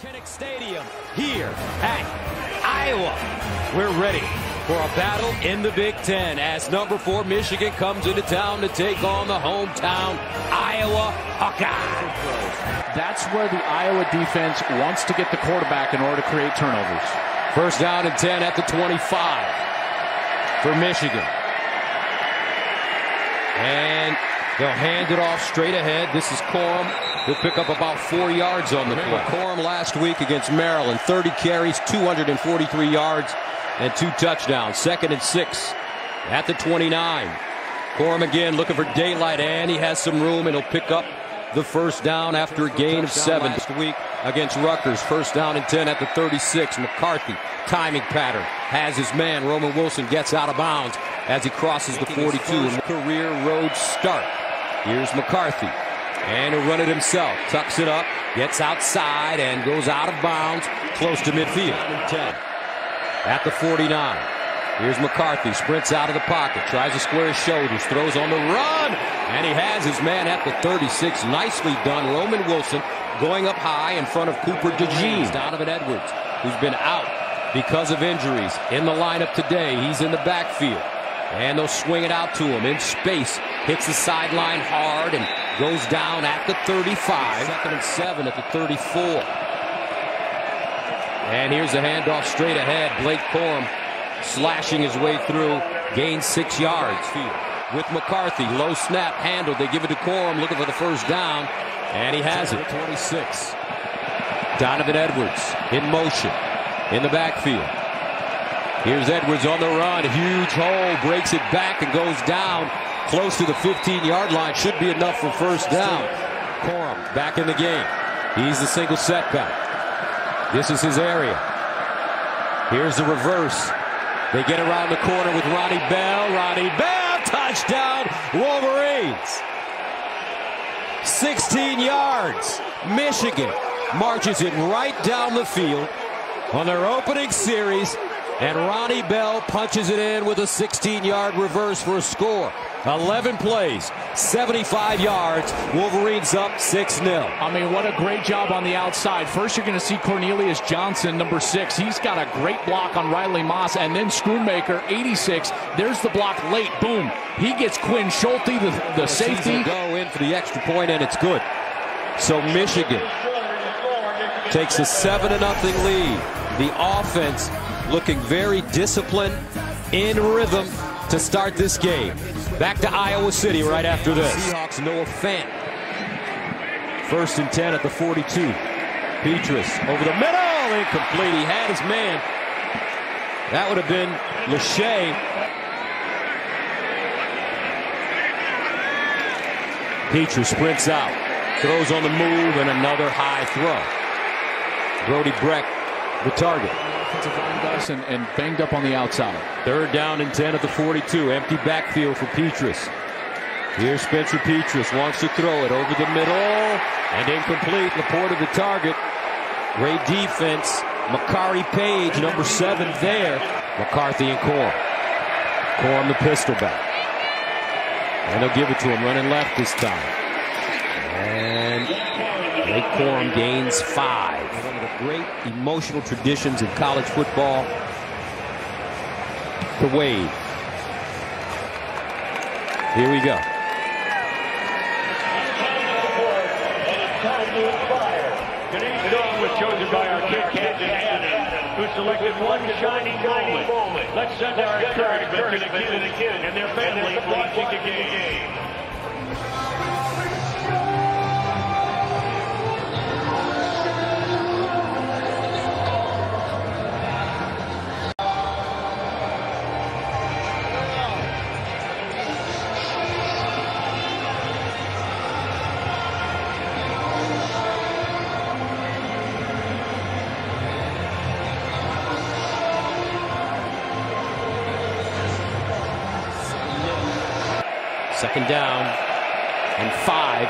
Kinnick Stadium here at Iowa. We're ready for a battle in the Big Ten as number four Michigan comes into town to take on the hometown Iowa Hawkeyes. That's where the Iowa defense wants to get the quarterback in order to create turnovers. First down and 10 at the 25 for Michigan. And they'll hand it off straight ahead. This is Corum. He'll pick up about four yards on the play. Corum last week against Maryland. 30 carries, 243 yards, and two touchdowns. Second and six at the 29. Corum again looking for daylight, and he has some room, and he'll pick up the first down after a gain of seven last week against Rutgers. First down and 10 at the 36. McCarthy, timing pattern, has his man. Roman Wilson gets out of bounds as he crosses the 42. Career road start. Here's McCarthy. And he'll run it himself. Tucks it up, gets outside, and goes out of bounds close to midfield. at the 49. Here's McCarthy, sprints out of the pocket, tries to square his shoulders, throws on the run, and he has his man at the 36. Nicely done. Roman Wilson going up high in front of Cooper DeJean. Donovan Edwards, who's been out because of injuries in the lineup today. He's in the backfield. And they'll swing it out to him in space. Hits the sideline hard and goes down at the 35. Second and seven at the 34. And here's the handoff straight ahead. Blake Corum slashing his way through. Gains six yards. With McCarthy. Low snap handled. They give it to Corum looking for the first down. And he has it. 26. Donovan Edwards in motion in the backfield. Here's Edwards on the run. Huge hole. Breaks it back and goes down close to the 15-yard line. Should be enough for first down. Corum back in the game. He's the single setback. This is his area. Here's the reverse. They get around the corner with Ronnie Bell. Ronnie Bell, touchdown, Wolverines. 16 yards. Michigan marches it right down the field on their opening series. And Ronnie Bell punches it in with a 16-yard reverse for a score. 11 plays, 75 yards. Wolverines up 6-0. I mean, what a great job on the outside. First, you're going to see Cornelius Johnson, number six. He's got a great block on Riley Moss. And then Schoonmaker, 86. There's the block late. Boom. He gets Quinn Schulte, the, the safety. Go in for the extra point, and it's good. So Michigan takes a 7-0 lead. The offense looking very disciplined, in rhythm to start this game. Back to Iowa City right after this. Seahawks Noah Fant. First and 10 at the 42. Petras over the middle. Incomplete. He had his man. That would have been Lachey. Petras sprints out. Throws on the move and another high throw. Brody Brecht, the target and, and banged up on the outside. Third down and 10 at the 42. Empty backfield for Petras. Here's Spencer Petras Wants to throw it over the middle. And incomplete. Laporta of the target. Great defense. Makari Paige, number seven there. McCarthy and Corum. Corum the pistol back. And they'll give it to him running left this time. And Blake Corum gains five. One of the great emotional traditions in college football. To Wade. Here we go. Today's song was chosen by our kid captain Adam, who selected one shining moment. Let's send our encouragement to the kids and their families watching the game. Second down and five.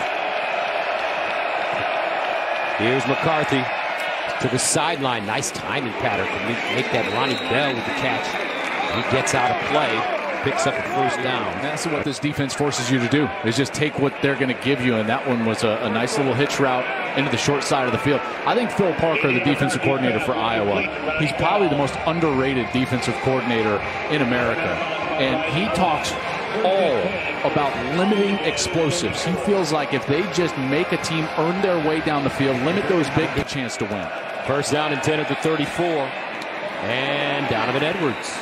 Here's McCarthy to the sideline. Nice timing pattern to make that Ronnie Bell with the catch. He gets out of play. picks up a first down. That's what this defense forces you to do is just take what they're going to give you. And that one was a, a, nice little hitch route into the short side of the field. I think Phil Parker, the defensive coordinator for Iowa, he's probably the most underrated defensive coordinator in America. And he talks all about limiting explosives. He feels like if they just make a team earn their way down the field, limit those big, good chance to win. First down and 10 at the 34. And Donovan Edwards.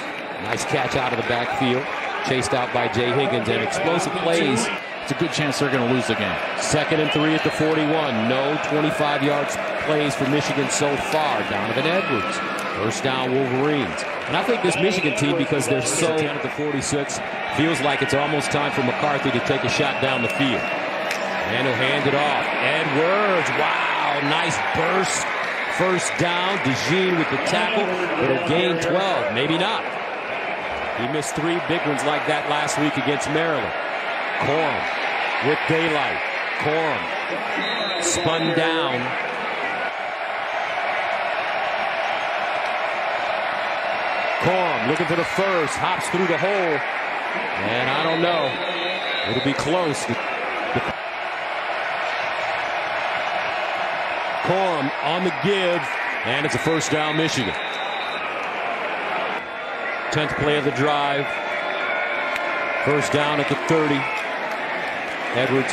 Nice catch out of the backfield. Chased out by Jay Higgins and explosive plays. It's a good chance they're going to lose the game. Second and three at the 41. No 25 yards plays for Michigan so far. Donovan Edwards. First down Wolverines. And I think this Michigan team, because they're so at the 46, feels like it's almost time for McCarthy to take a shot down the field. And he'll hand it off. Edwards. Wow. Nice burst. First down. DeJean with the tackle. It'll gain 12. Maybe not. He missed three big ones like that last week against Maryland. Corum with daylight. Corum spun down. Corum looking for the first, hops through the hole, and I don't know. It'll be close. Corum on the give, and it's a first down Michigan. 10th play of the drive. First down at the 30. Edwards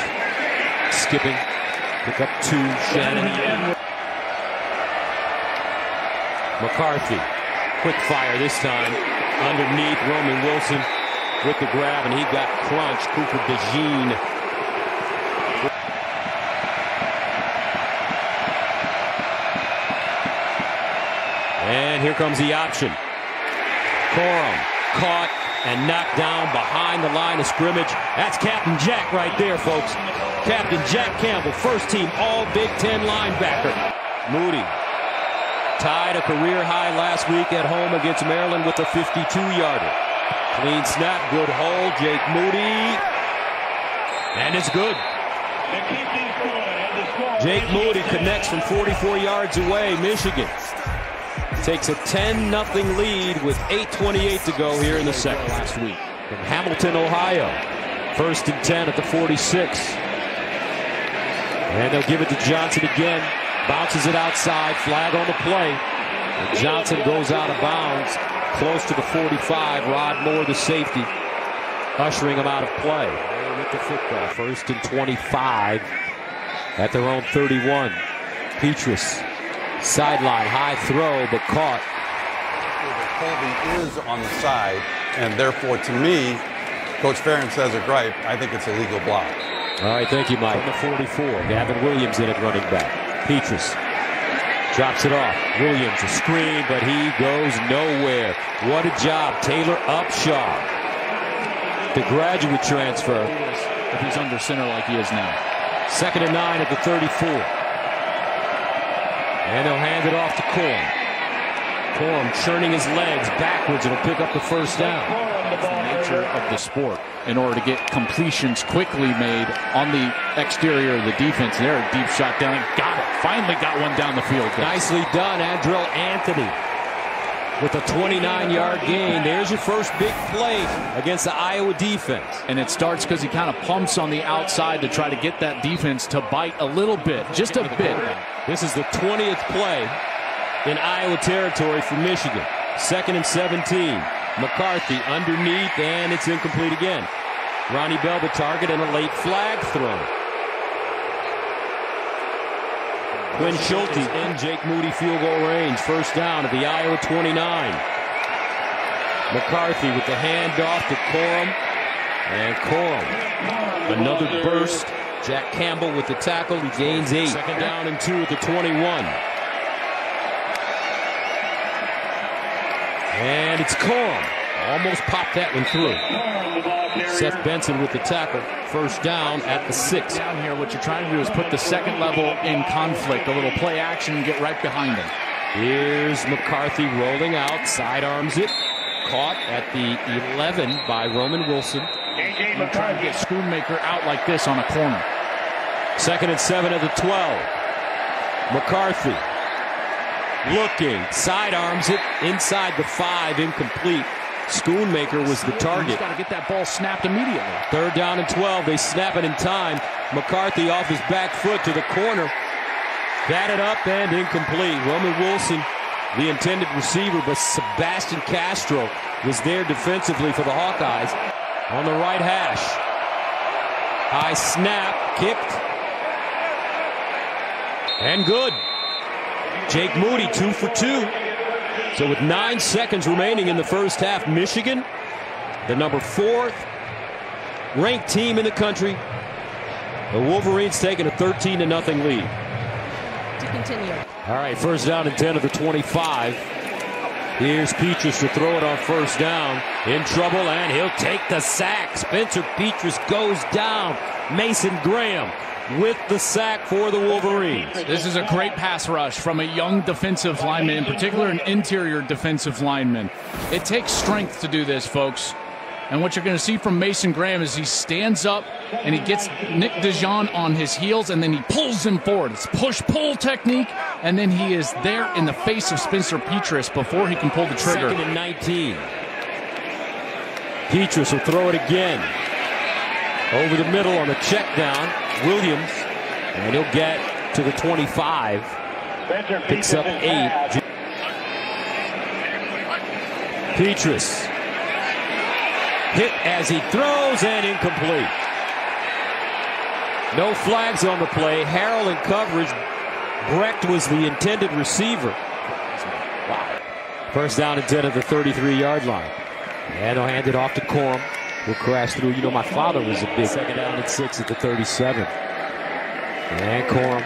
skipping. Pick up two. Shannon. McCarthy. Quick fire this time. Underneath Roman Wilson with the grab, and he got crunched. Cooper DeJean. And here comes the option. Corum caught and knocked down behind the line of scrimmage. That's Captain Jack right there, folks. Captain Jack Campbell, first team All Big Ten linebacker. Moody tied a career high last week at home against Maryland with a 52-yarder. Clean snap, good hold, Jake Moody. And it's good. Jake Moody connects from 44 yards away, Michigan takes a 10 0 lead with 8.28 to go here in the second last week. From Hamilton, Ohio. First and 10 at the 46. And they'll give it to Johnson again. Bounces it outside. Flag on the play. And Johnson goes out of bounds. Close to the 45. Rod Moore, the safety, ushering him out of play. With the football. First and 25 at their own 31. Petras, Sideline, high throw, but caught. Holding is on the side, and therefore, to me, Coach Ferentz says a gripe. I think it's a legal block. All right, thank you, Mike. From the 44, Gavin Williams in at running back. Petras drops it off. Williams a screen, but he goes nowhere. What a job, Taylor Upshaw. The graduate transfer. If he's under center like he is now. Second and nine at the 34. And they'll hand it off to Corum. Corum churning his legs backwards. It'll pick up the first down. That's the nature of the sport. In order to get completions quickly made on the exterior of the defense, there, a deep shot down. Got it. Finally got one down the field. Nicely done, Andrel Anthony. With a 29-yard gain, there's your first big play against the Iowa defense. And it starts because he kind of pumps on the outside to try to get that defense to bite a little bit, just a bit. This is the 20th play in Iowa territory for Michigan. Second and 17. McCarthy underneath, and it's incomplete again. Ronnie Bell the target and a late flag throw. Quinn Schulte in Jake Moody field goal range. First down at the Iowa 29. McCarthy with the handoff to Corum. And Corum. Another burst. Jack Campbell with the tackle. He gains eight. Second down and two at the 21. And it's Corum. Almost popped that one through. Seth Benson with the tackle. First down at the six. Down here, what you're trying to do is put the second level in conflict. A little play action and get right behind him. Here's McCarthy rolling out. Sidearms it. Caught at the 11 by Roman Wilson. You try to get Schoonmaker out like this on a corner. Second and seven at the 12. McCarthy looking, sidearms it inside the five, incomplete. Schoonmaker was the target. got to get that ball snapped immediately. Third down and 12. They snap it in time. McCarthy off his back foot to the corner. Batted up and incomplete. Roman Wilson, the intended receiver, but Sebastian Castro was there defensively for the Hawkeyes on the right hash. High snap, kicked, and good. Jake Moody, two for two. So with nine seconds remaining in the first half, Michigan, the number fourth ranked team in the country, the Wolverines taking a 13 to nothing lead. To continue. All right, first down and 10 of the 25. Here's Petras to throw it on first down. In trouble, and he'll take the sack. Spencer Petras goes down. Mason Graham with the sack for the Wolverines. This is a great pass rush from a young defensive lineman, in particular an interior defensive lineman. It takes strength to do this, folks. And what you're going to see from Mason Graham is he stands up and he gets Nick DeJong on his heels and then he pulls him forward. It's push-pull technique, and then he is there in the face of Spencer Petras before he can pull the trigger. Second and 19. Petras will throw it again. Over the middle on the check down. Williams. And he'll get to the 25. Picks up eight. Petras. Hit as he throws and incomplete. No flags on the play. Harrell in coverage. Brecht was the intended receiver. Wow. First down and 10 at the 33 yard line. And he'll hand it off to Corum. He'll crash through. You know, my father was a big second down and six at the 37. And Corum.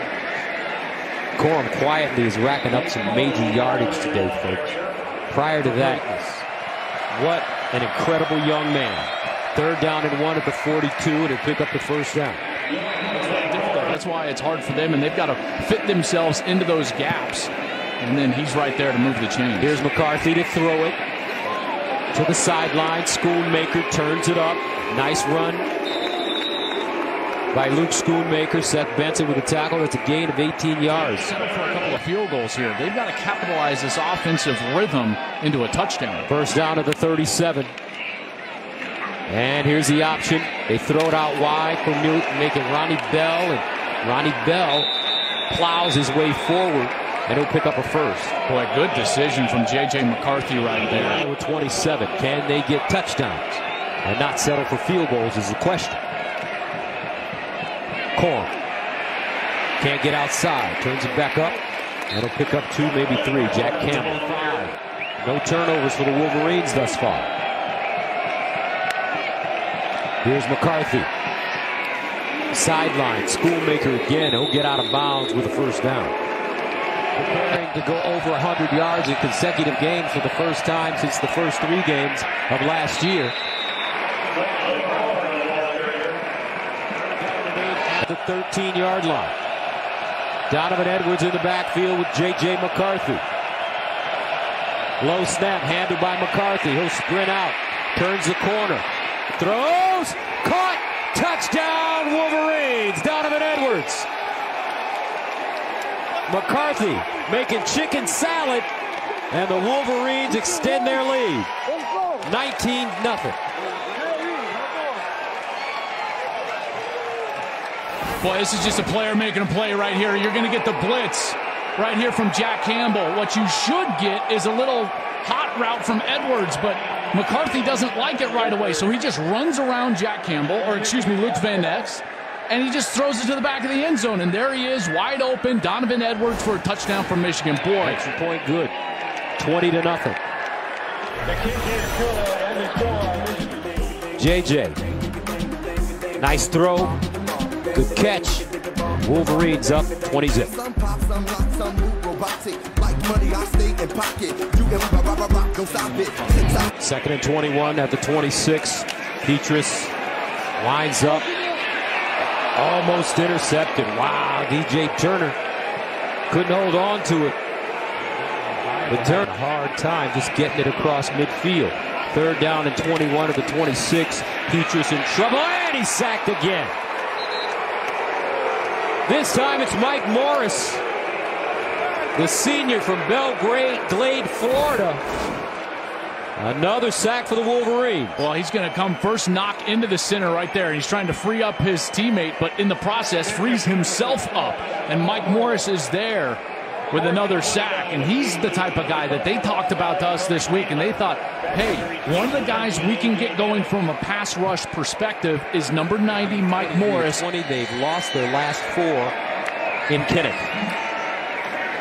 Corum quietly is racking up some major yardage today, folks. Prior to that, what an incredible young man. Third down and one at the 42 and he'll pick up the first down. That's why it's hard for them, and they've got to fit themselves into those gaps. And then he's right there to move the chains. Here's McCarthy to throw it to the sideline. Schoonmaker turns it up. Nice run by Luke Schoonmaker. Seth Benson with a tackle. That's a gain of 18 yards. Settle for a couple of field goals here. They've got to capitalize this offensive rhythm into a touchdown. First down at the 37. And here's the option. They throw it out wide. Cornelius making Ronnie Bell. And Ronnie Bell plows his way forward. And he'll pick up a first. Boy, good decision from J.J. McCarthy right there. With 27. Can they get touchdowns? And not settle for field goals is the question. Corum. Can't get outside. Turns it back up. And he'll pick up two, maybe three. Jack Campbell. No turnovers for the Wolverines thus far. Here's McCarthy. Sideline. Schoonmaker again. He'll get out of bounds with a first down. Preparing to go over 100 yards in consecutive games for the first time since the first three games of last year. At the 13 yard line. Donovan Edwards in the backfield with J.J. McCarthy. Low snap handed by McCarthy. He'll sprint out. Turns the corner. Throws. Caught. Touchdown Wolverines. Donovan Edwards. McCarthy making chicken salad. And the Wolverines extend their lead. 19 nothing. Boy, this is just a player making a play right here. You're going to get the blitz right here from Jack Campbell. What you should get is a little hot route from Edwards, but McCarthy doesn't like it right away, so he just runs around Jack Campbell, or excuse me, Luke Van Ness, and he just throws it to the back of the end zone, and there he is, wide open. Donovan Edwards for a touchdown from Michigan. Boy, extra point good. 20 to nothing. JJ. Nice throw. Good catch. Wolverines up 20 zip. Second and 21 at the 26. Petras lines up. Almost intercepted. Wow, DJ Turner couldn't hold on to it. But Turner, hard time just getting it across midfield. Third down and 21 of the 26. Petras in trouble, and he's sacked again. This time it's Mike Morris, the senior from Belgrade, Glade, Florida. Another sack for the Wolverines. Well, he's going to come first knock into the center right there. And he's trying to free up his teammate, but in the process, frees himself up. And Mike Morris is there with another sack. And he's the type of guy that they talked about to us this week. And they thought, hey, one of the guys we can get going from a pass rush perspective is number 90, Mike Morris. 20, they've lost their last four in Kinnick.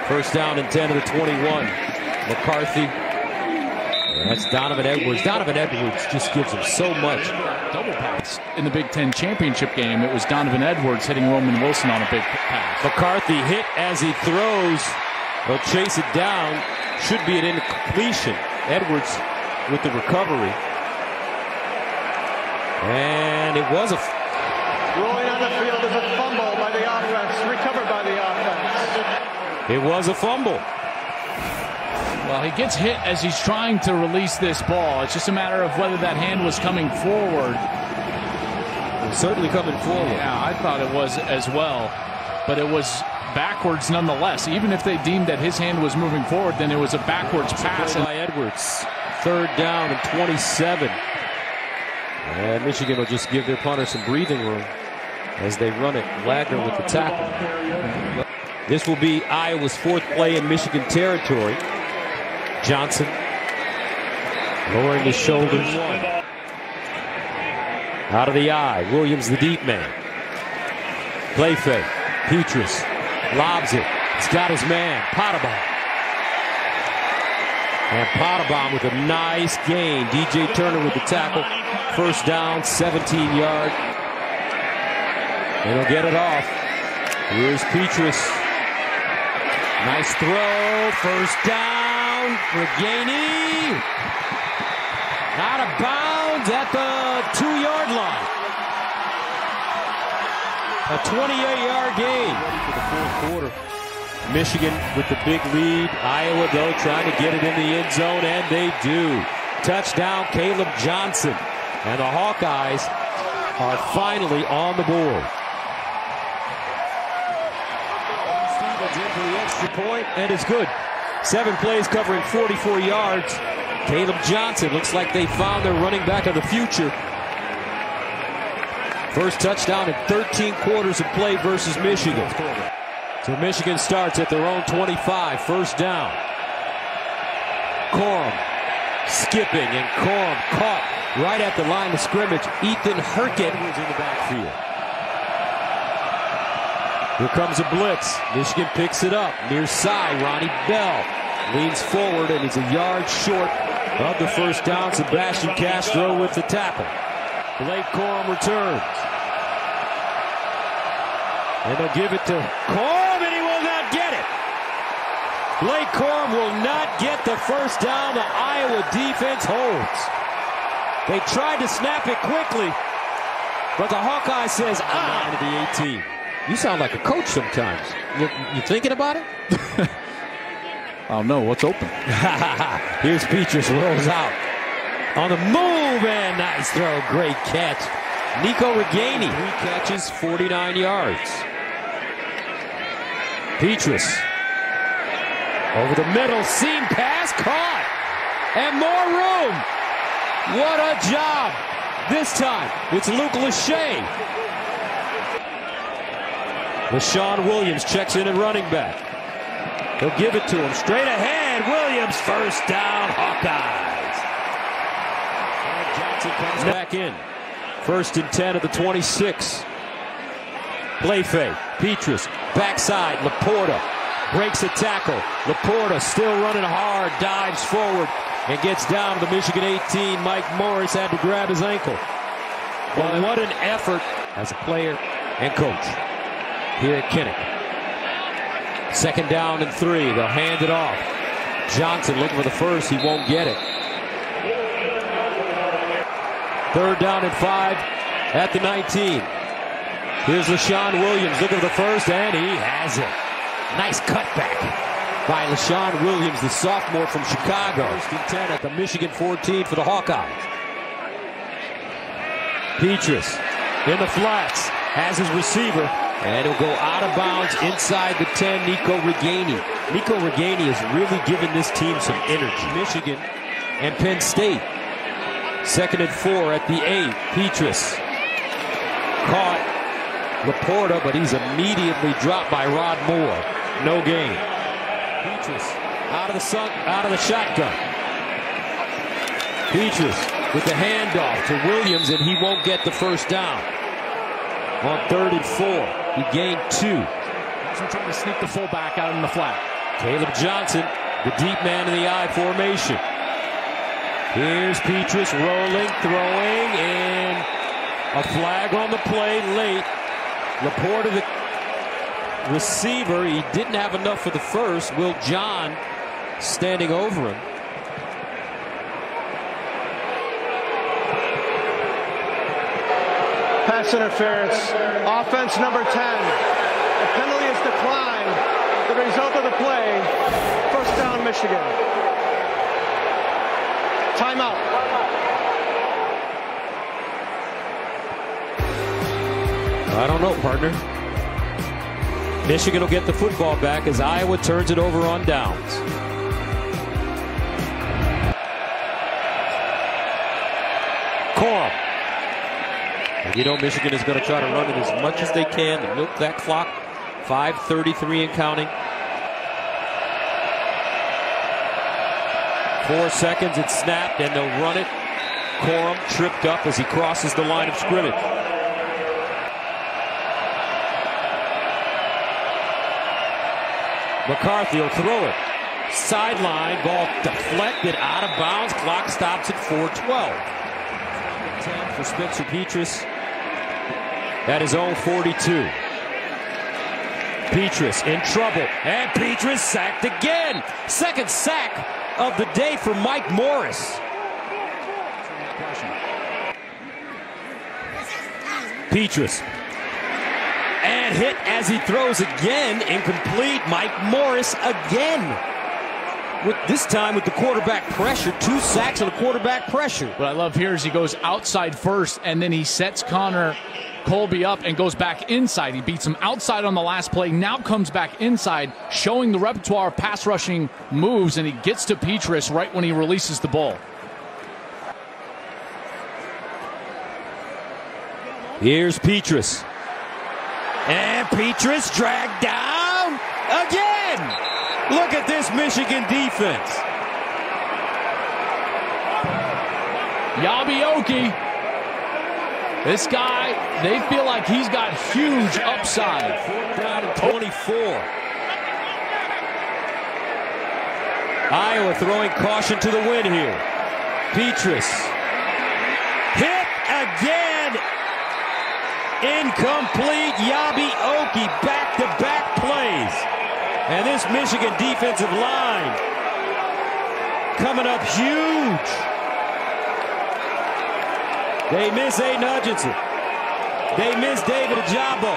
First down and 10 of the 21. McCarthy. That's Donovan Edwards. Donovan Edwards just gives him so much. Double pass in the Big Ten championship game. It was Donovan Edwards hitting Roman Wilson on a big pass. McCarthy hit as he throws. They'll chase it down. Should be an incompletion. Edwards with the recovery. And it was a. Rolling on the field is a fumble by the offense, recovered by the offense. It was a fumble. Well, he gets hit as he's trying to release this ball. It's just a matter of whether that hand was coming forward. certainly coming forward. Yeah, I thought it was as well. But it was backwards nonetheless. Even if they deemed that his hand was moving forward, then it was a backwards pass. By Edwards. Third down and 27. And Michigan will just give their punter some breathing room as they run it. Wagner with the tackle. This will be Iowa's fourth play in Michigan territory. Johnson lowering his shoulders. Out of the eye. Williams, the deep man. Play fake. Petras lobs it. He's got his man. Pottebaum. And Pottebaum with a nice gain. DJ Turner with the tackle. First down, 17 yard. And he'll get it off. Here's Petras. Nice throw. First down. Ragaini. Out of bounds at the two yard line. A 28 yard gain for the fourth quarter. Michigan with the big lead. Iowa, though, trying to get it in the end zone, and they do. Touchdown, Caleb Johnson. And the Hawkeyes are finally on the board. Stevens in for the extra point, and it's good. Seven plays covering 44 yards. Caleb Johnson looks like they found their running back of the future. First touchdown in 13 quarters of play versus Michigan. So Michigan starts at their own 25. First down. Corum skipping, and Corum caught right at the line of scrimmage. Ethan Hurkett was in the backfield. Here comes a blitz. Michigan picks it up. Near side, Ronnie Bell leans forward and is a yard short of the first down. Sebastian Castro with the tackle. Blake Corum returns. And they'll give it to Corum, and he will not get it. Blake Corum will not get the first down. The Iowa defense holds. They tried to snap it quickly, but the Hawkeye says, ah, to the 18. You sound like a coach sometimes. You, you thinking about it? I don't know what's open. Here's Petras. rolls out on the move and nice throw, great catch. Nico Ragaini, three catches, 49 yards. Petras. over the middle, seam pass, caught, and more room. What a job! This time it's Luke Lachey. Leshon Williams checks in at running back. He'll give it to him straight ahead. Williams first down. Hawkeyes. And Johnson comes back in. First and 10 of the 26. Play fake. Petras. Backside. Laporta. Breaks a tackle. Laporta still running hard. Dives forward. And gets down to the Michigan 18. Mike Morris had to grab his ankle. Well, what an effort as a player and coach here at Kinnick. Second down and three. They'll hand it off. Johnson looking for the first. He won't get it. Third down and five at the 19. Here's Leshon Williams looking for the first, and he has it. Nice cutback by Leshon Williams, the sophomore from Chicago. First and 10 at the Michigan 14 for the Hawkeyes. Petras in the flats has his receiver, and it'll go out of bounds inside the 10, Nico Ragaini. Nico Ragaini has really given this team some energy. Michigan and Penn State. Second and four at the eight. Petras caught Laporta, but he's immediately dropped by Rod Moore. No gain. Petras out of the sun, out of the shotgun. Petras with the handoff to Williams, and he won't get the first down. On third and four, he gained two. Trying to sneak the fullback out in the flat. Caleb Johnson, the deep man in the I formation. Here's Petras rolling, throwing, and a flag on the play late. Laporta, the receiver, he didn't have enough for the first. Will John standing over him. Pass interference. Offense number 10. The penalty is declined. The result of the play, first down Michigan. Timeout. I don't know, partner. Michigan will get the football back as Iowa turns it over on downs. Corum. You know Michigan is going to try to run it as much as they can milk that clock. 5.33 and counting. Four seconds, it's snapped, and they'll run it. Corum tripped up as he crosses the line of scrimmage. McCarthy will throw it. Sideline, ball deflected out of bounds. Clock stops at 4.12. 10 for Spencer Petras at his own 42. Petras in trouble, and Petras sacked again. Second sack of the day for Mike Morris. Petras. and hit as he throws again. Incomplete. Mike Morris again. With this time with the quarterback pressure, two sacks and the quarterback pressure. What I love here is he goes outside first, and then he sets Connor Colby up and goes back inside. He beats him outside on the last play, now comes back inside, showing the repertoire of pass rushing moves, and he gets to Petras right when he releases the ball. Here's Petras. And Petras dragged down again. Look at this Michigan defense. Eyabi Okie. This guy, they feel like he's got huge upside. Down to 24. Iowa throwing caution to the wind here. Petras. Hit again. Incomplete. Eyabi Okie back-to-back plays. And this Michigan defensive line coming up huge. They miss Aidan Hutchinson. They miss David Ojabo.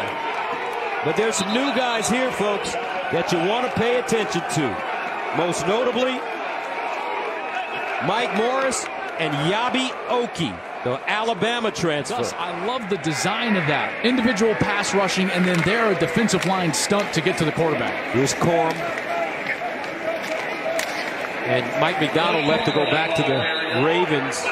But there's some new guys here, folks, that you want to pay attention to. Most notably, Mike Morris and Eyabi Okie, the Alabama transfer. Gus, I love the design of that. Individual pass rushing, and then there a defensive line stunt to get to the quarterback. Here's Corum. And Mike Macdonald left to go back to the Ravens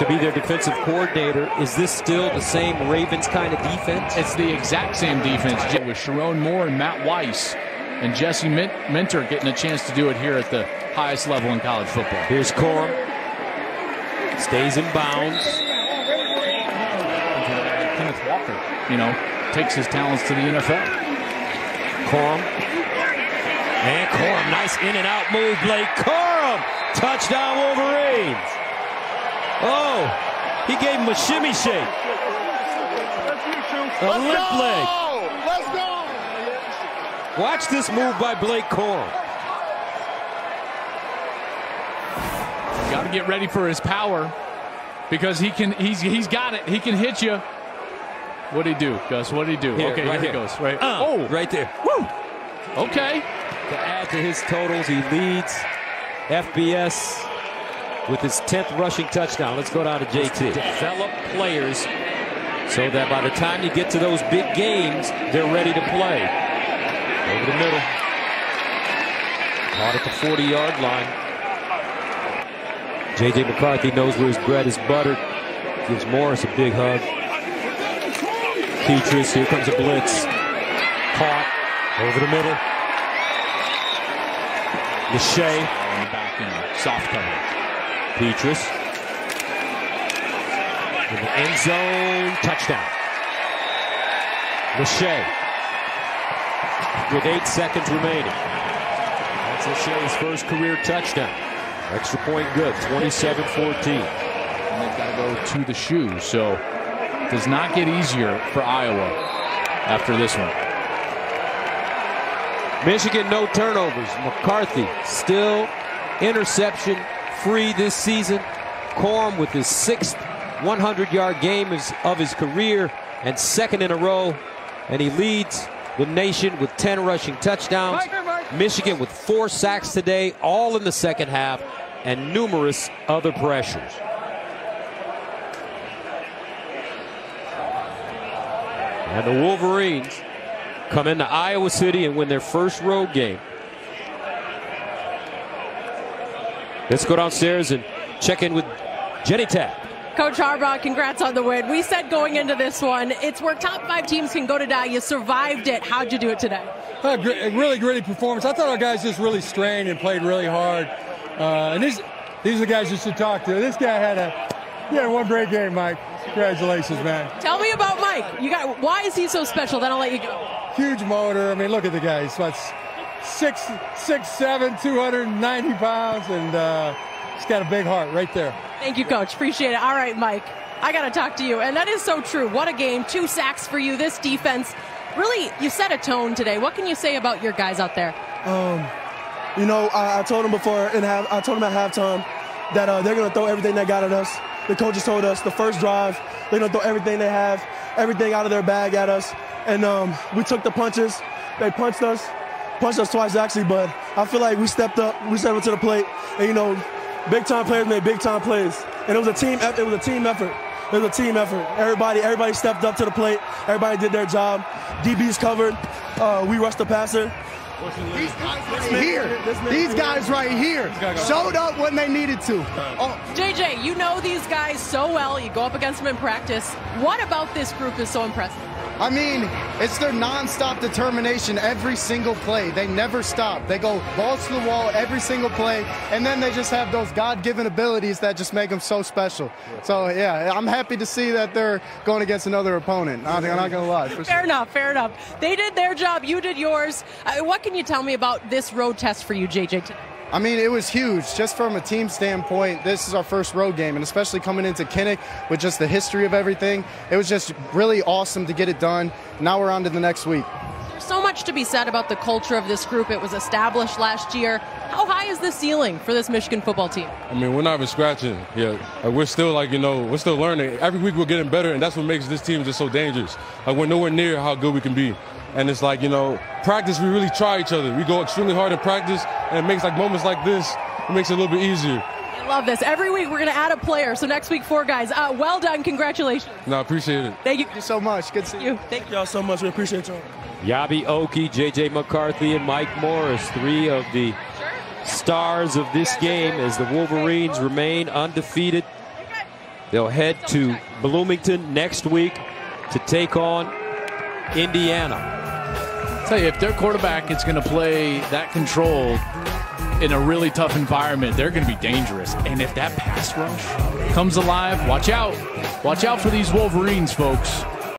to be their defensive coordinator. Is this still the same Ravens kind of defense? It's the exact same defense with Sherrone Moore and Matt Weiss and Jesse Minter getting a chance to do it here at the highest level in college football. Here's Corum. Stays in bounds. Kenneth Walker, you know, takes his talents to the NFL. Corum. And Corum, nice in and out move, Blake Corum. Touchdown Wolverines. Oh, he gave him a shimmy shake. A Let's limp go! leg. Let's go! Watch this move by Blake Corum. Got to get ready for his power because he can. He's he's got it. He can hit you. What did he do, Gus? What did he do? Here, okay, right here, here. he goes. Right. Uh, oh, right there. Woo. Okay. To add to his totals, he leads FBS with his 10th rushing touchdown. Let's go down to JT. Develop players so that by the time you get to those big games, they're ready to play. Over the middle. Caught at the 40 yard line. J.J. McCarthy knows where his bread is buttered. Gives Morris a big hug. Petras, here comes a blitz. Caught over the middle. Lachey. In the back end, soft coverage. Petras. In the end zone, touchdown. Lachey. With eight seconds remaining. That's Lachey's first career touchdown. Extra point good, 27-14. And they've got to go to the shoe. So does not get easier for Iowa after this one. Michigan, no turnovers. McCarthy still interception free this season. Corum with his sixth 100 yard game of his career and second in a row. And he leads the nation with 10 rushing touchdowns. Michigan with four sacks today, all in the second half, and numerous other pressures. And the Wolverines come into Iowa City and win their first road game. Let's go downstairs and check in with Jenny Taft. Coach Harbaugh, congrats on the win. We said going into this one, it's where top five teams can go to die. You survived it. How'd you do it today? A really gritty performance. I thought our guys just really strained and played really hard. Uh, and these these are the guys you should talk to. This guy had a he had one great game, Mike. Congratulations, man. Tell me about Mike. You got why is he so special? Then I'll let you go. Huge motor. I mean, look at the guy. He's what six six seven, 290 pounds, and uh, he's got a big heart right there. Thank you, Coach. Appreciate it. All right, Mike. I got to talk to you. And that is so true. What a game. Two sacks for you. This defense, really, you set a tone today. What can you say about your guys out there? Um, you know, I, I told them before, and I told them at halftime that uh, they're going to throw everything they got at us. The coaches told us the first drive, they're going to throw everything they have, everything out of their bag at us. And um, we took the punches. They punched us, punched us twice actually, but I feel like we stepped up, we stepped up to the plate, and you know, big time players made big time plays, and it was a team. It was a team effort. It was a team effort. Everybody, everybody stepped up to the plate. Everybody did their job. DBs covered. Uh, we rushed the passer. These guys right here, these guys right here showed up when they needed to. Oh. JJ, you know these guys so well. You go up against them in practice. What about this group is so impressive? I mean, it's their nonstop determination every single play. They never stop. They go balls to the wall every single play, and then they just have those God-given abilities that just make them so special. So yeah, I'm happy to see that they're going against another opponent. I'm not gonna lie. fair sure. enough. Fair enough. They did their job. You did yours. Uh, what can you tell me about this road test for you, JJ? Today? I mean, it was huge. Just from a team standpoint, this is our first road game, and especially coming into Kinnick with just the history of everything, it was just really awesome to get it done. Now we're on to the next week. There's so much to be said about the culture of this group. It was established last year. How high is the ceiling for this Michigan football team? I mean, we're not even scratching yet. Like, we're still like, you know, we're still learning. Every week we're getting better, and that's what makes this team just so dangerous. Like, we're nowhere near how good we can be. And it's like, you know, practice, we really try each other. We go extremely hard in practice, and it makes like moments like this, it makes it a little bit easier. I love this. Every week we're going to add a player. So next week, four guys. Uh, well done. Congratulations. No, I appreciate it. Thank you. Thank you so much. Good to see you. Thank you. all so much. We appreciate you. Eyabi Okie, J.J. McCarthy, and Mike Morris, three of the stars of this game as the Wolverines remain undefeated. They'll head to Bloomington next week to take on Indiana. Tell you, if their quarterback is going to play that controlled in a really tough environment, they're going to be dangerous. And if that pass rush comes alive, watch out. Watch out for these Wolverines, folks.